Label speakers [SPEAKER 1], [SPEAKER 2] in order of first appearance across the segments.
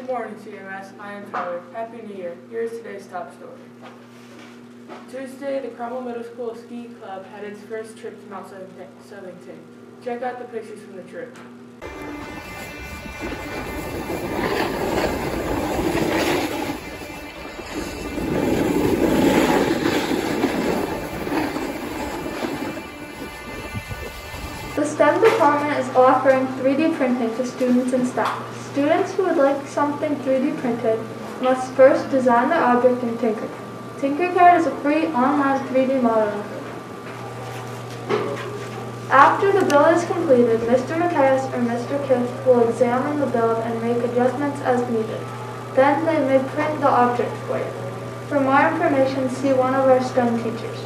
[SPEAKER 1] Good morning, CMS. I am Tyler. Happy New Year. Here's today's top story. Tuesday, the Cromwell Middle School Ski Club had its first trip to Mount Southington. Check out the pictures from the trip.
[SPEAKER 2] The STEM department is offering 3D printing to students and staff. Students who would like something 3D printed must first design the object in Tinkercad. Tinkercad is a free online 3D modeling tool. After the build is completed, Mr. Matthias or Mr. Kiff will examine the build and make adjustments as needed. Then they may print the object for you. For more information, see one of our STEM teachers.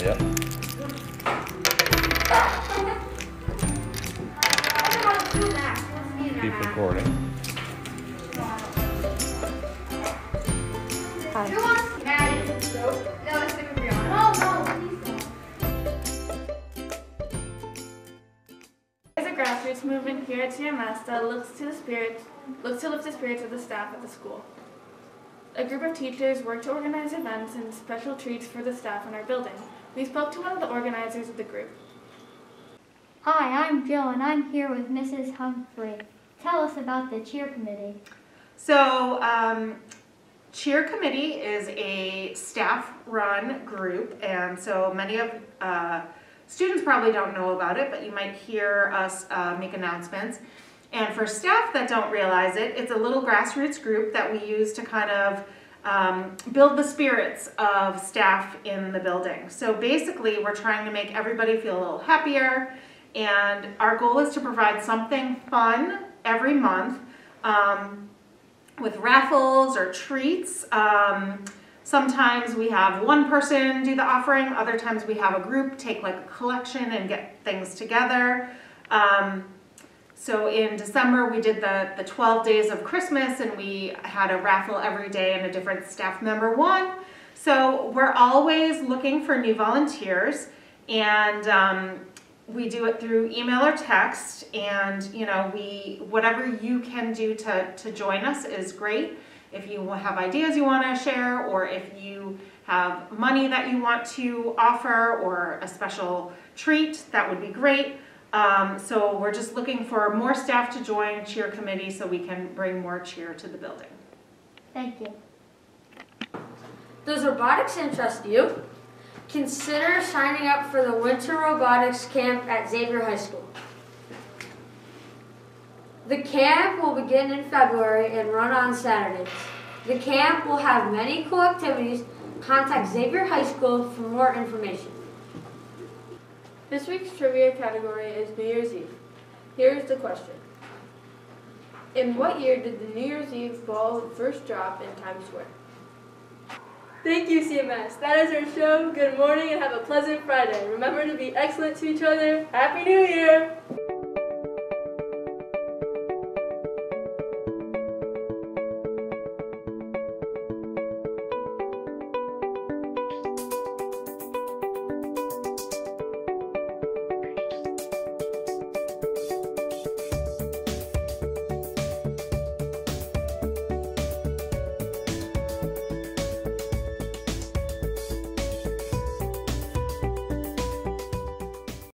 [SPEAKER 3] Yep. Keep recording.
[SPEAKER 4] Grassroots movement here at CMS that looks to the spirits, looks to lift the spirits of the staff at the school. A group of teachers work to organize events and special treats for the staff in our building. We spoke to one of the organizers of the group.
[SPEAKER 5] Hi, I'm Jill, and I'm here with Mrs. Humphrey. Tell us about the cheer committee.
[SPEAKER 6] So, um, cheer committee is a staff-run group, and so many of uh, students probably don't know about it, but you might hear us uh, make announcements. And for staff that don't realize it, it's a little grassroots group that we use to kind of um, build the spirits of staff in the building. So basically, we're trying to make everybody feel a little happier, and our goal is to provide something fun every month um, with raffles or treats. Um, sometimes we have one person do the offering, other times we have a group take like a collection and get things together. Um, so in December, we did the, the 12 days of Christmas and we had a raffle every day and a different staff member won. So we're always looking for new volunteers and um, we do it through email or text and you know we whatever you can do to, to join us is great if you have ideas you want to share or if you have money that you want to offer or a special treat that would be great um, so we're just looking for more staff to join cheer committee so we can bring more cheer to the building
[SPEAKER 5] Thank you.
[SPEAKER 7] Does robotics interest you? Consider signing up for the Winter Robotics Camp at Xavier High School. The camp will begin in February and run on Saturdays. The camp will have many cool activities. Contact Xavier High School for more information.
[SPEAKER 1] This week's trivia category is New Year's Eve. Here is the question. In what year did the New Year's Eve ball first drop in Times Square? Thank you, CMS. That is our show. Good morning and have a pleasant Friday. Remember to be excellent to each other. Happy New Year!